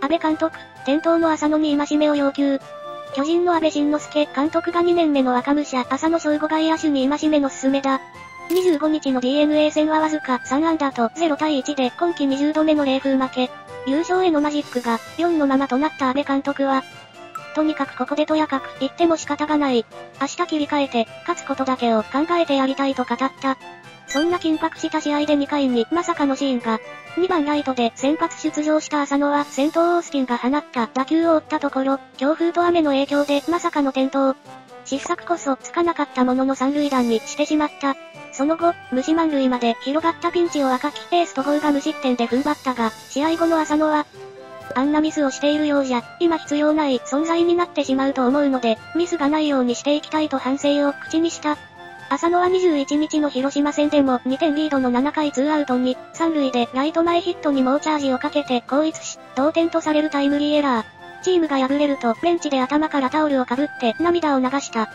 安倍監督、転倒の浅野に戒めを要求。巨人の安倍晋之助監督が2年目の赤武者浅野翔吾外野手に戒めの勧めだ。25日の DNA 戦はわずか3安打と0対1で今季20度目の冷風負け。優勝へのマジックが4のままとなった安倍監督は、とにかくここでとやかく言っても仕方がない。明日切り替えて、勝つことだけを考えてやりたいと語った。そんな緊迫した試合で2回にまさかのシーンが、2番ライトで先発出場した浅野は先頭オースティンが放った打球を追ったところ、強風と雨の影響でまさかの転倒。失策こそつかなかったものの三塁弾にしてしまった。その後、無視満塁まで広がったピンチを赤木ペースとゴーが無失点で踏ん張ったが、試合後の浅野は、あんなミスをしているようじゃ、今必要ない存在になってしまうと思うので、ミスがないようにしていきたいと反省を口にした。浅野は21日の広島戦でも2点リードの7回2アウトに、3塁でライト前ヒットに猛チャージをかけて後逸し、同点とされるタイムリーエラー。チームが敗れるとベンチで頭からタオルをかぶって涙を流した。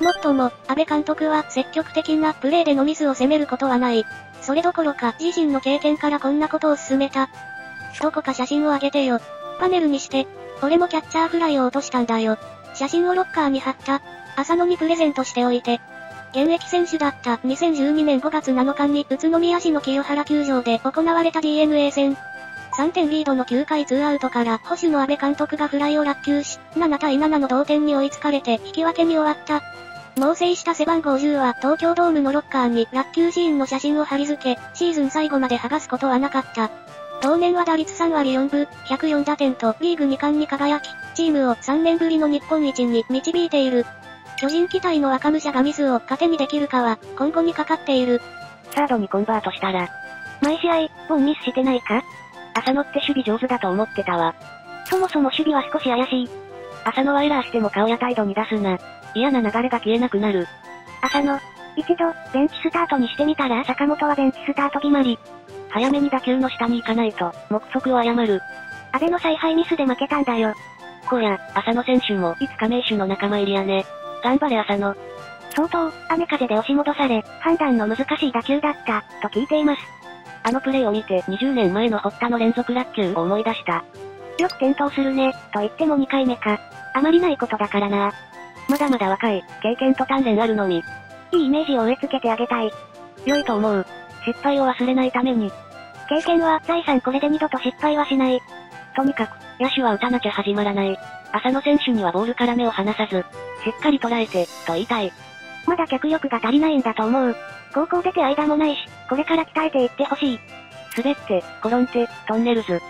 もっとも、安倍監督は積極的なプレーでのミスを責めることはない。それどころか自身の経験からこんなことを進めた。どこか写真をあげてよ。パネルにして。俺もキャッチャーフライを落としたんだよ。写真をロッカーに貼った。浅野にプレゼントしておいて。現役選手だった2012年5月7日に宇都宮市の清原球場で行われた DNA 戦。3点リードの9回2アウトから保守の安倍監督がフライを落球し、7対7の同点に追いつかれて引き分けに終わった。猛省した背番号10は東京ドームのロッカーに落球シーンの写真を貼り付け、シーズン最後まで剥がすことはなかった。同年は打率3割4分、104打点とリーグ2冠に輝き、チームを3年ぶりの日本一に導いている。巨人期待の赤武者がミスを糧にできるかは、今後にかかっている。サードにコンバートしたら、毎試合、ボンミスしてないか？浅野って守備上手だと思ってたわ。そもそも守備は少し怪しい。浅野はエラーしても顔や態度に出すな。嫌な流れが消えなくなる。浅野、一度、ベンチスタートにしてみたら坂本はベンチスタート決まり。早めに打球の下に行かないと、目測を謝る。安倍の采配ミスで負けたんだよ。こうや、浅野選手も、いつか名手の仲間入りやね。頑張れ浅野。相当、雨風で押し戻され、判断の難しい打球だった、と聞いています。あのプレーを見て20年前の堀田の連続落球を思い出した。よく転倒するね、と言っても2回目か。あまりないことだからな。まだまだ若い、経験と鍛錬あるのに。いいイメージを植え付けてあげたい。良いと思う。失敗を忘れないために。経験は財産これで二度と失敗はしない。とにかく、野手は打たなきゃ始まらない。浅野選手にはボールから目を離さず、しっかり捉えて、と言いたい。まだ脚力が足りないんだと思う。高校出て間もないし、これから鍛えていってほしい。滑って、転んで、トンネルズ、